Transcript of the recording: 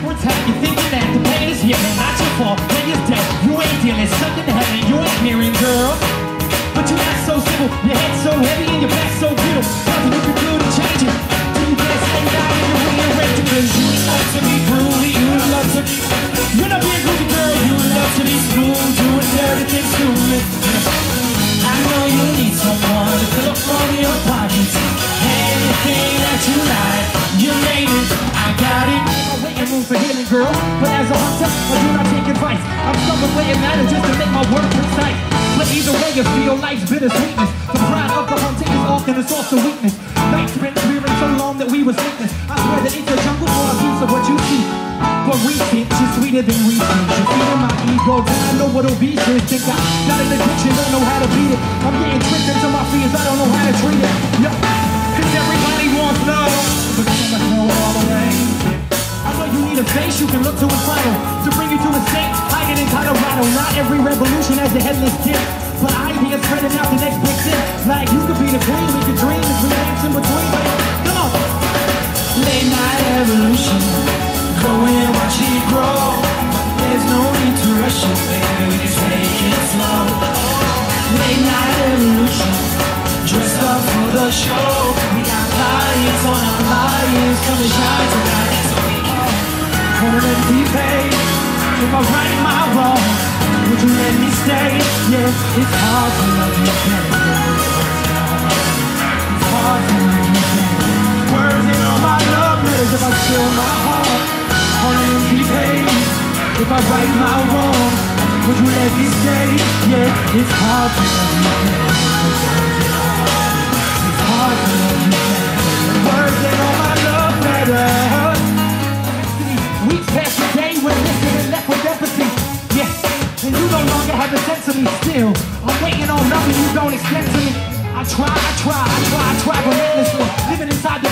backwards hat. You thinking that the pain is here, man, not your fault. Pain is dead. You ain't dealing, in heaven. You ain't hearing, girl. But you act so simple, your head so heavy and your back so brittle. Nothing you can do to change it. Do you best stay down and you rearrange it? Cause you love to be groovy, you love to be. You're not being groovy, girl. You love to be smooth, doing dirty things to me. I know you need someone to fill up all your pockets. Anything that you like, you name it, I got it. Room for healing, girl. But as a hunter, I do not take advice. I'm stubborn way it matters just to make my work precise. But either way, you feel life's bittersweetness. The pride of the hunter is often a source of weakness. Nights spent clearing so long that we were sleepless. I swear that it's a jungle for a piece of what you see. But recent, you're sweeter than recent. You're feeding my ego, I know what obese is. Think I got an addiction, don't know how know you can look to follow To bring you to a state hiding in Colorado. Not every revolution has a headless tip But I here spreading out the next big thing Like you could be the queen, we could dream we dance in between Come on. Late night evolution Go and watch it grow. There's no need to rush it, baby We just take it slow. Late night evolution Dressed up for the show. We got lights on our lions Come and shine tonight on an empty page If I right my wrong Would you let me stay? Yeah, it's hard to love you better It's hard to love you better Words in all my love letters If I spill my heart On an empty page If I right my wrong Would you let me stay? Yeah, it's hard to love you better It's hard to love you better Words in all my love letters a sense of me still. I'm waiting on nothing you don't extend to me. I try, I try, I try, I try relentlessly. Living inside the